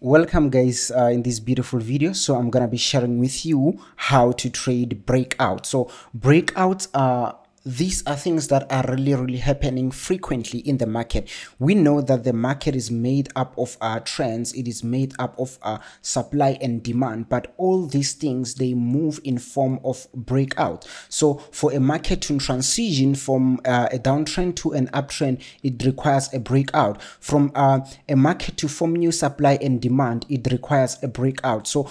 welcome guys uh, in this beautiful video. So i'm gonna be sharing with you how to trade breakout. So breakouts are these are things that are really really happening frequently in the market. We know that the market is made up of uh, trends. It is made up of uh, supply and demand but all these things they move in form of breakout. So for a market to transition from uh, a downtrend to an uptrend it requires a breakout. From uh, a market to form new supply and demand it requires a breakout. So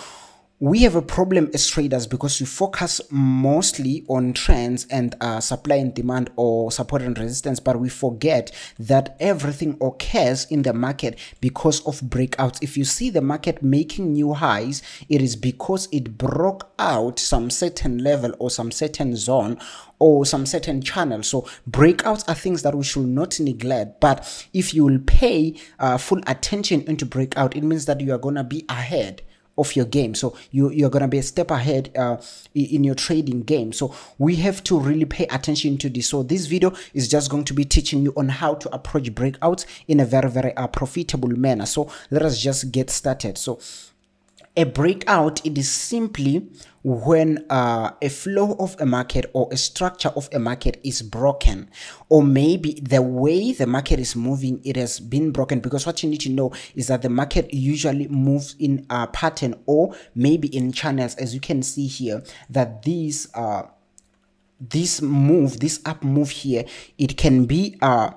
we have a problem as traders because we focus mostly on trends and uh, supply and demand or support and resistance but we forget that everything occurs in the market because of breakouts. If you see the market making new highs it is because it broke out some certain level or some certain zone or some certain channel. So breakouts are things that we should not neglect but if you will pay uh, full attention into breakout it means that you are gonna be ahead of your game. So you you're gonna be a step ahead uh, in your trading game. So we have to really pay attention to this. So this video is just going to be teaching you on how to approach breakouts in a very very uh, profitable manner. So let us just get started. So a breakout it is simply when uh, a flow of a market or a structure of a market is broken. Or maybe the way the market is moving it has been broken. Because what you need to know is that the market usually moves in a pattern or maybe in channels as you can see here that these uh this move this up move here it can be uh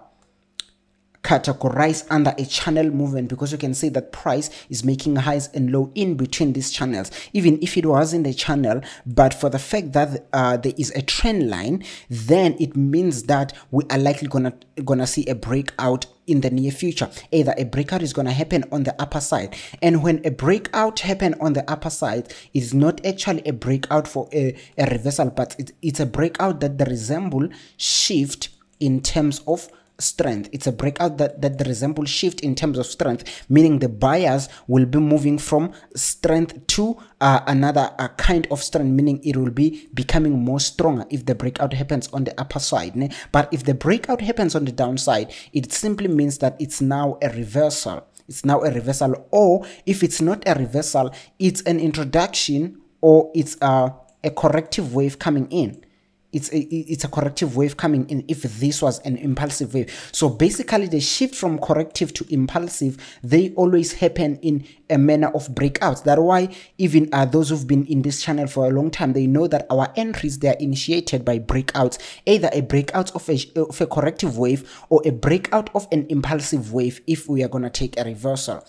categorized under a channel movement because you can see that price is making highs and low in between these channels. Even if it wasn't a channel but for the fact that uh, there is a trend line then it means that we are likely gonna gonna see a breakout in the near future. Either a breakout is going to happen on the upper side. And when a breakout happen on the upper side is not actually a breakout for a, a reversal but it, it's a breakout that resemble shift in terms of strength. It's a breakout that that resembles shift in terms of strength meaning the buyers will be moving from strength to uh, another uh, kind of strength meaning it will be becoming more stronger if the breakout happens on the upper side né? but if the breakout happens on the downside it simply means that it's now a reversal. It's now a reversal or if it's not a reversal it's an introduction or it's a, a corrective wave coming in it's a, it's a corrective wave coming in if this was an impulsive wave. So basically the shift from corrective to impulsive they always happen in a manner of breakouts. That's why even uh, those who've been in this channel for a long time they know that our entries they are initiated by breakouts. Either a breakout of a, of a corrective wave or a breakout of an impulsive wave if we are going to take a reversal.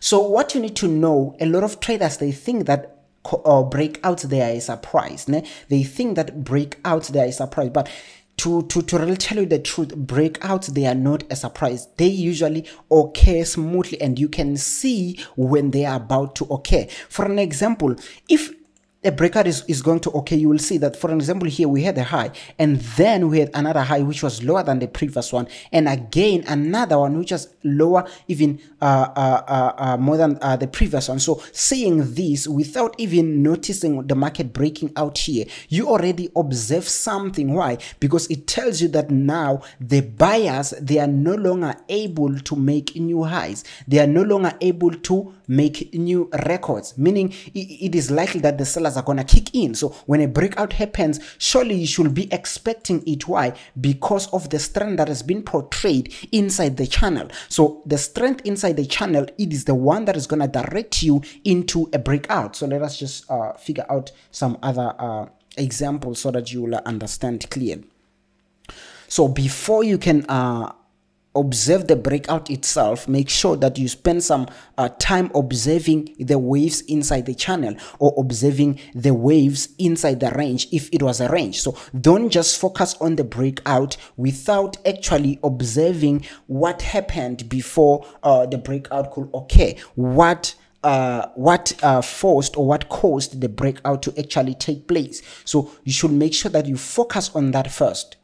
So what you need to know a lot of traders they think that or uh, breakouts there is a price. Ne? They think that breakouts there is a price, but to, to, to really tell you the truth, breakouts, they are not a surprise. They usually occur smoothly and you can see when they are about to occur. For an example, if a breakout is, is going to okay you will see that for example here we had a high and then we had another high which was lower than the previous one and again another one which was lower even uh, uh, uh, uh more than uh, the previous one. So seeing this without even noticing the market breaking out here you already observe something. Why? Because it tells you that now the buyers they are no longer able to make new highs. They are no longer able to make new records meaning it is likely that the seller are going to kick in. So when a breakout happens, surely you should be expecting it. Why? Because of the strength that has been portrayed inside the channel. So the strength inside the channel, it is the one that is going to direct you into a breakout. So let us just uh, figure out some other uh, examples so that you will understand clearly. So before you can uh, observe the breakout itself make sure that you spend some uh, time observing the waves inside the channel or observing the waves inside the range if it was a range so don't just focus on the breakout without actually observing what happened before uh, the breakout could occur what uh, what uh, forced or what caused the breakout to actually take place. So you should make sure that you focus on that first.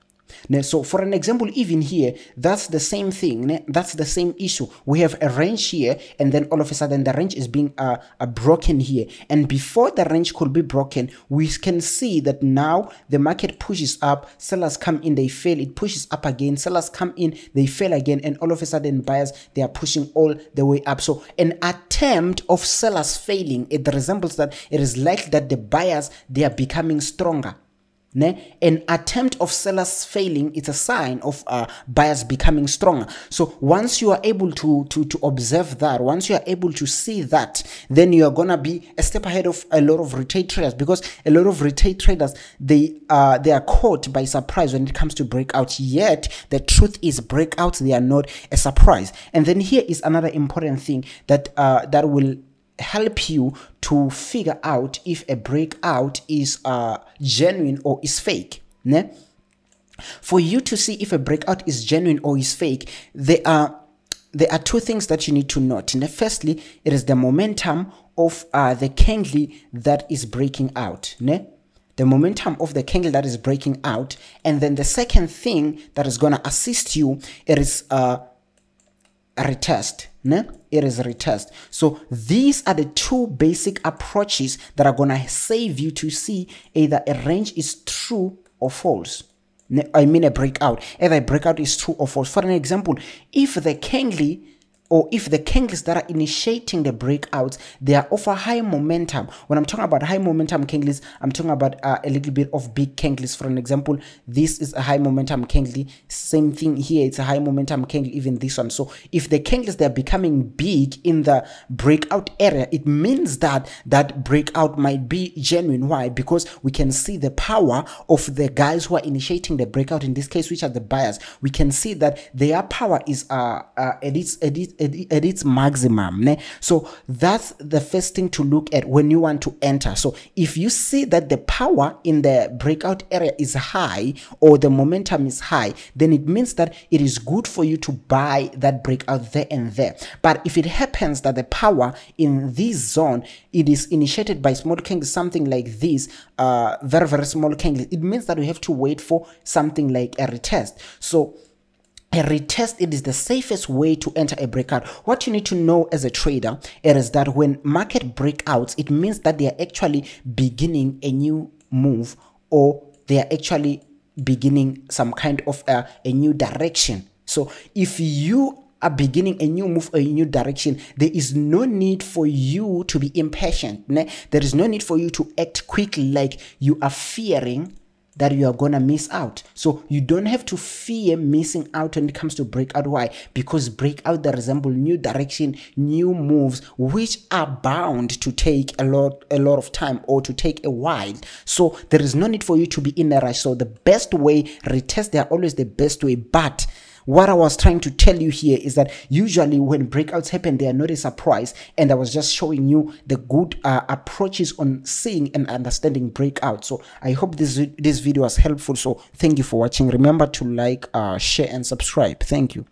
So for an example even here that's the same thing that's the same issue. We have a range here and then all of a sudden the range is being uh, uh, broken here. And before the range could be broken we can see that now the market pushes up sellers come in they fail it pushes up again sellers come in they fail again and all of a sudden buyers they are pushing all the way up. So an attempt of sellers failing it resembles that it is likely that the buyers they are becoming stronger Ne? An attempt of sellers failing is a sign of uh, buyers becoming stronger. So once you are able to, to, to observe that, once you are able to see that, then you are going to be a step ahead of a lot of retail traders because a lot of retail traders, they, uh, they are caught by surprise when it comes to breakout. Yet the truth is breakouts, they are not a surprise. And then here is another important thing that, uh, that will help you to figure out if a breakout is uh, genuine or is fake. Ne? For you to see if a breakout is genuine or is fake, there are there are two things that you need to note. Ne? Firstly, it is the momentum of uh, the candle that is breaking out. Ne? The momentum of the candle that is breaking out. And then the second thing that is to assist you, it is uh, retest ne? it is retest. So these are the two basic approaches that are gonna save you to see either a range is true or false. I mean a breakout. Either a breakout is true or false. For an example if the candle or if the candles that are initiating the breakouts they are of a high momentum. When i'm talking about high momentum candles i'm talking about uh, a little bit of big candles for an example this is a high momentum candle same thing here it's a high momentum candle even this one. So if the candles they're becoming big in the breakout area it means that that breakout might be genuine. Why? Because we can see the power of the guys who are initiating the breakout in this case which are the buyers. We can see that their power is uh, uh at its, at its at its maximum ne? so that's the first thing to look at when you want to enter. So if you see that the power in the breakout area is high or the momentum is high then it means that it is good for you to buy that breakout there and there. But if it happens that the power in this zone it is initiated by small candles something like this uh very very small candles it means that we have to wait for something like a retest. So a retest it is the safest way to enter a breakout. What you need to know as a trader is that when market breakouts it means that they are actually beginning a new move or they are actually beginning some kind of a, a new direction. So if you are beginning a new move a new direction there is no need for you to be impatient there is no need for you to act quickly like you are fearing that you are gonna miss out. So you don't have to fear missing out when it comes to breakout. Why? Because breakout that resemble new direction, new moves, which are bound to take a lot, a lot of time or to take a while. So there is no need for you to be in a rush. So the best way, retest, they are always the best way, but what I was trying to tell you here is that usually when breakouts happen, they are not a surprise. And I was just showing you the good uh, approaches on seeing and understanding breakouts. So I hope this, this video was helpful. So thank you for watching. Remember to like, uh, share and subscribe. Thank you.